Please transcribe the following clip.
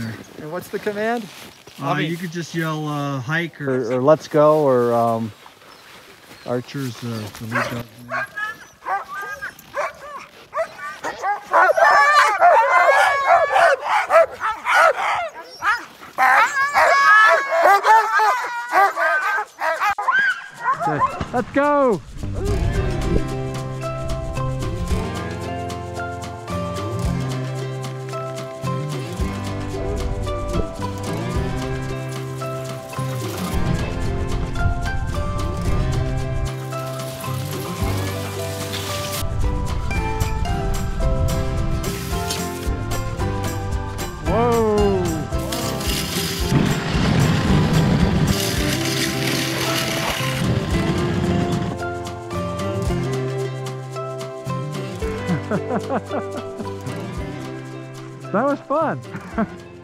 there. And what's the command? Uh, I mean- you could just yell uh, hike or, Or, or let's go, or um, Archer's uh, the lead dog. Let's go. that was fun.